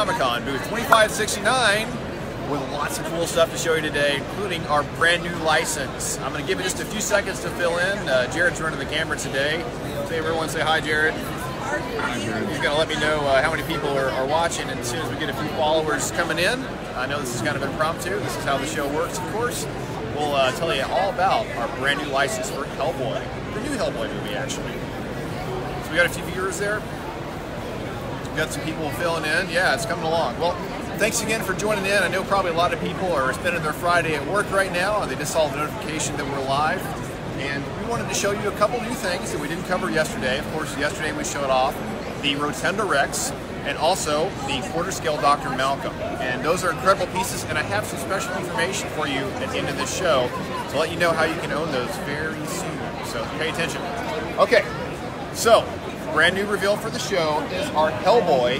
Comic Con, booth 2569, with lots of cool stuff to show you today, including our brand new license. I'm going to give you just a few seconds to fill in. Uh, Jared's running the camera today. Say everyone, say hi, Jared. He's going to let me know uh, how many people are, are, watching, and as soon as we get a few followers coming in, I know this is kind of impromptu. This is how the show works, of course. We'll uh, tell you all about our brand new license for Hellboy, the new Hellboy movie, actually. So we got a few viewers there. We got some people filling in. Yeah, it's coming along. Well, thanks again for joining in. I know probably a lot of people are spending their Friday at work right now. They just saw the notification that we're live. And we wanted to show you a couple new things that we didn't cover yesterday. Of course, yesterday we showed off the Rotunda Rex and also the quarter scale Dr. Malcolm. And those are incredible pieces, and I have some special information for you at the end of this show to let you know how you can own those very soon. So pay attention. Okay, so brand new reveal for the show is our Hellboy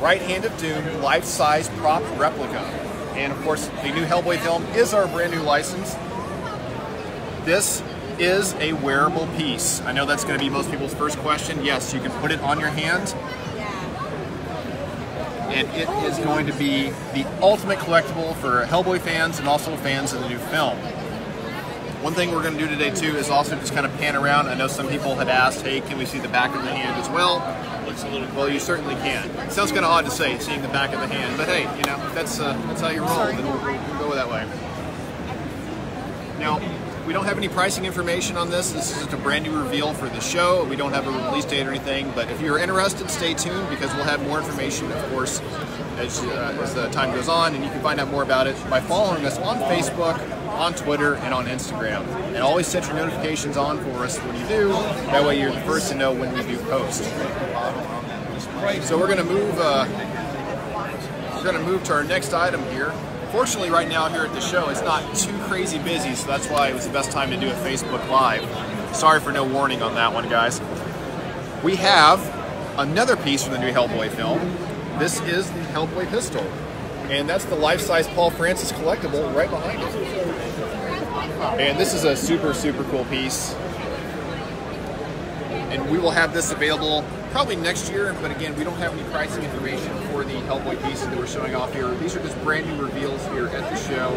Right Hand of Doom life-size prop replica. And of course, the new Hellboy film is our brand new license. This is a wearable piece. I know that's going to be most people's first question. Yes, you can put it on your hand. And it is going to be the ultimate collectible for Hellboy fans and also fans of the new film. One thing we're going to do today too is also just kind of pan around. I know some people had asked, hey, can we see the back of the hand as well? Looks a little, well, you certainly can. It sounds kind of odd to say, seeing the back of the hand, but hey, you know, that's, uh, that's how you roll, then we'll, we'll go that way. Now, we don't have any pricing information on this. This is just a brand new reveal for the show. We don't have a release date or anything, but if you're interested, stay tuned because we'll have more information, of course, as, uh, as the time goes on, and you can find out more about it by following us on Facebook, on Twitter, and on Instagram. And always set your notifications on for us when you do. That way you're the first to know when we do post. So we're going to move. Uh, we're going to move to our next item here. Fortunately, right now here at the show, it's not too crazy busy, so that's why it was the best time to do a Facebook Live. Sorry for no warning on that one, guys. We have another piece from the new Hellboy film. This is the Hellboy pistol, and that's the life-size Paul Francis collectible right behind it. And this is a super, super cool piece. And we will have this available probably next year, but again, we don't have any pricing information for the Hellboy pieces that we're showing off here. These are just brand new reveals here at the show.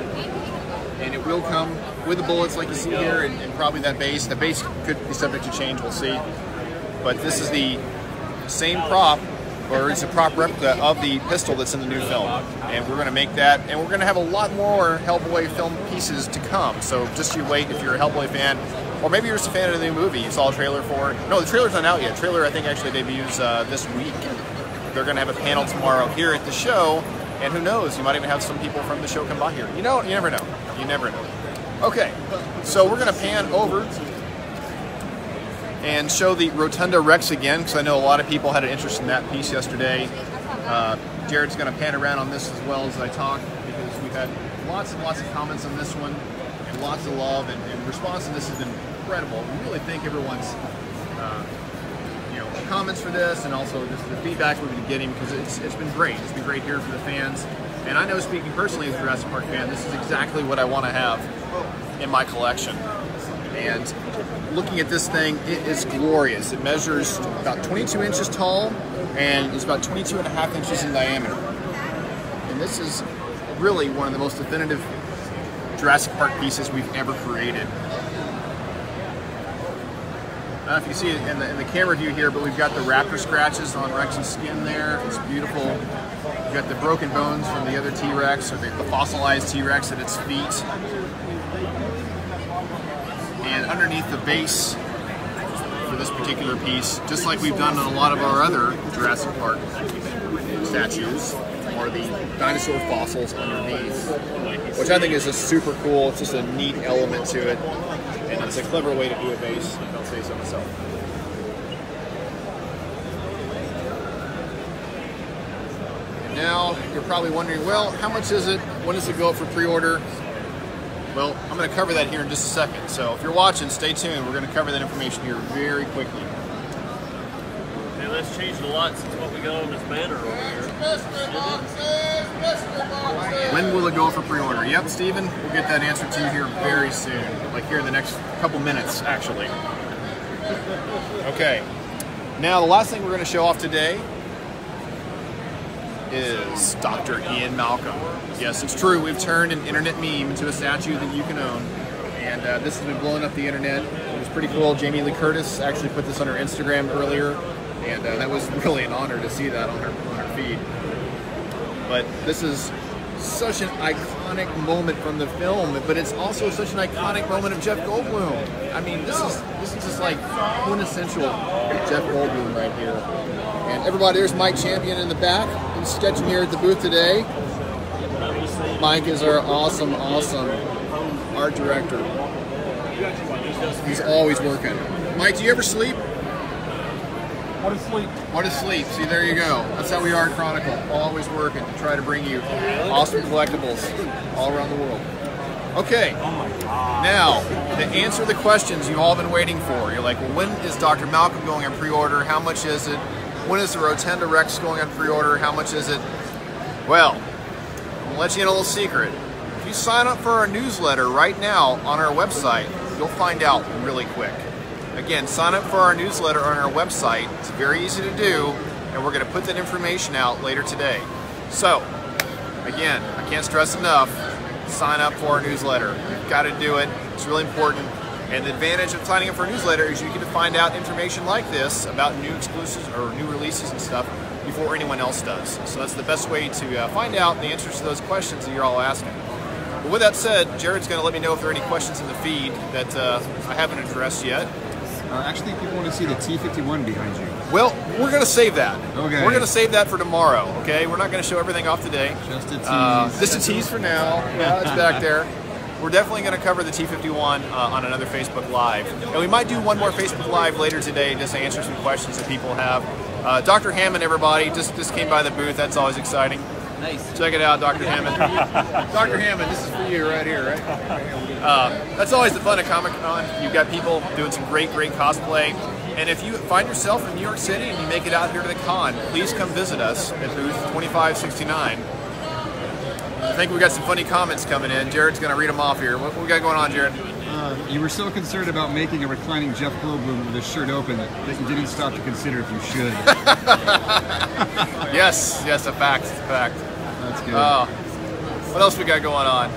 And it will come with the bullets like you see here and, and probably that base. The base could be subject to change, we'll see. But this is the same prop, or it's a prop replica of the pistol that's in the new film. And we're gonna make that, and we're gonna have a lot more Hellboy film pieces to come. So just you wait if you're a Hellboy fan, or maybe you're just a fan of the new movie. You saw a trailer for No, the trailer's not out yet. Trailer, I think, actually debuts uh, this week. They're going to have a panel tomorrow here at the show, and who knows, you might even have some people from the show come by here. You know, you never know. You never know. Okay, so we're going to pan over and show the Rotunda Rex again, because I know a lot of people had an interest in that piece yesterday. Uh, Jared's going to pan around on this as well as I talk, because we've had lots and lots of comments on this one and lots of love, and, and response to this has been incredible. We really thank everyone's uh, you know comments for this, and also just the feedback we've been getting because it's it's been great. It's been great here for the fans, and I know speaking personally as a Jurassic Park fan, this is exactly what I want to have in my collection. And looking at this thing, it is glorious. It measures about 22 inches tall and is about 22 and a half inches in diameter. And this is really one of the most definitive Jurassic Park pieces we've ever created. I don't know if you see it in the, in the camera view here, but we've got the raptor scratches on Rex's skin there. It's beautiful. We've got the broken bones from the other T-Rex, or the, the fossilized T-Rex at its feet. And underneath the base for this particular piece, just like we've done on a lot of our other Jurassic Park statues, are the dinosaur fossils underneath, which I think is just super cool. It's just a neat element to it, and it's a clever way to do a base, if I'll say so myself. Now, you're probably wondering, well, how much is it? When does it go up for pre-order? Well, I'm going to cover that here in just a second. So if you're watching, stay tuned. We're going to cover that information here very quickly. Hey, that's changed a lot since what we got on this banner over here. When will it go for pre-order? Yep, Steven, we'll get that answer to you here very soon. Like here in the next couple minutes, actually. Okay. Now, the last thing we're going to show off today is Dr. Ian Malcolm. Yes, it's true. We've turned an internet meme into a statue that you can own. And uh, this has been blowing up the internet. It was pretty cool. Jamie Lee Curtis actually put this on her Instagram earlier. And uh, that was really an honor to see that on her, on her feed. But this is such an iconic moment from the film, but it's also such an iconic moment of Jeff Goldblum. I mean, this is this is just like quintessential Jeff Goldblum right here. Everybody, there's Mike Champion in the back. He's sketching here at the booth today. Mike is our awesome, awesome art director. He's always working. Mike, do you ever sleep? How to sleep. What is sleep? See, there you go. That's how we are at Chronicle. Always working to try to bring you awesome collectibles all around the world. Okay. Oh now, to answer the questions you've all been waiting for, you're like, well, when is Dr. Malcolm going on pre-order? How much is it? When is the Rotunda Rex going on pre-order? How much is it? Well, I'm gonna let you in a little secret. If you sign up for our newsletter right now on our website, you'll find out really quick. Again, sign up for our newsletter on our website. It's very easy to do, and we're going to put that information out later today. So, again, I can't stress enough, sign up for our newsletter. You've got to do it. It's really important. And the advantage of signing up for a newsletter is you get to find out information like this about new exclusives or new releases and stuff before anyone else does. So that's the best way to uh, find out the answers to those questions that you're all asking. But with that said, Jared's going to let me know if there are any questions in the feed that uh, I haven't addressed yet. Uh, actually, people want to see the T51 behind you. Well, we're going to save that. Okay. We're going to save that for tomorrow, okay? We're not going to show everything off today. Just a tease. Uh, just a tease for now. Yeah, it's back there. We're definitely going to cover the T51 uh, on another Facebook Live. And we might do one more Facebook Live later today just to answer some questions that people have. Uh, Dr. Hammond, everybody, just, just came by the booth. That's always exciting. Nice. Check it out, Dr. Hammond. Dr. Hammond, this is for you right here, right? Uh, that's always the fun of Comic Con. You've got people doing some great, great cosplay. And if you find yourself in New York City and you make it out here to the con, please come visit us at booth 2569. I think we got some funny comments coming in. Jared's going to read them off here. What, what we got going on, Jared? Uh, you were so concerned about making a reclining Jeff Goldblum with his shirt open that you didn't stop to consider if you should. Yes, yes, a fact, a fact. That's good. Oh, what else we got going on?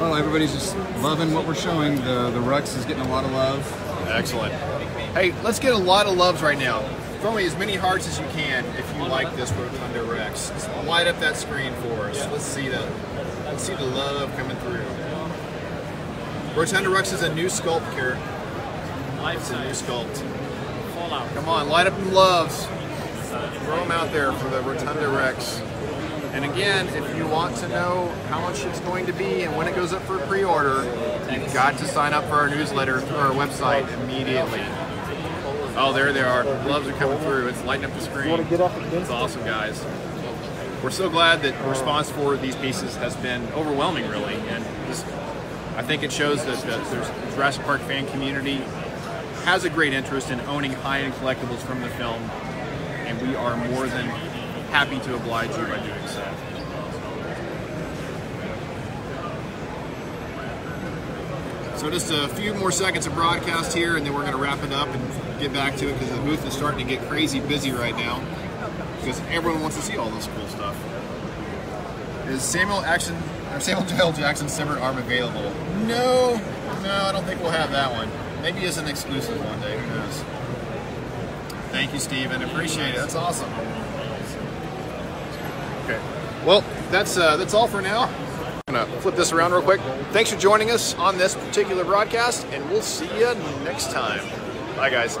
well, everybody's just loving what we're showing. The the Rex is getting a lot of love. Excellent. Hey, let's get a lot of loves right now. Throw me as many hearts as you can if you like this Rex. Just light up that screen for us. Let's see that. Let's see the love coming through. Rotunda Rex is a new sculpt here. It's a new sculpt. Fallout. Come on, light up them loves. Throw them out there for the Rotunda Rex. And again, if you want to know how much it's going to be and when it goes up for pre-order, you've got to sign up for our newsletter through our website immediately. Oh, there they are. Loves are coming through. It's lighting up the screen. It's awesome, guys. We're so glad that response for these pieces has been overwhelming, really. And this, I think it shows that the there's Jurassic Park fan community has a great interest in owning high-end collectibles from the film, and we are more than happy to oblige you by doing so. So just a few more seconds of broadcast here, and then we're going to wrap it up and get back to it because the booth is starting to get crazy busy right now because everyone wants to see all this cool stuff. Is Samuel Action or Samuel L. Jackson Severed Arm available? No, no, I don't think we'll have that one. Maybe as an exclusive one day. Who knows? Thank you, Steven. Appreciate it. That's awesome. Okay. Well, that's uh, that's all for now. I'm gonna flip this around real quick. Thanks for joining us on this particular broadcast, and we'll see you next time. Bye, guys.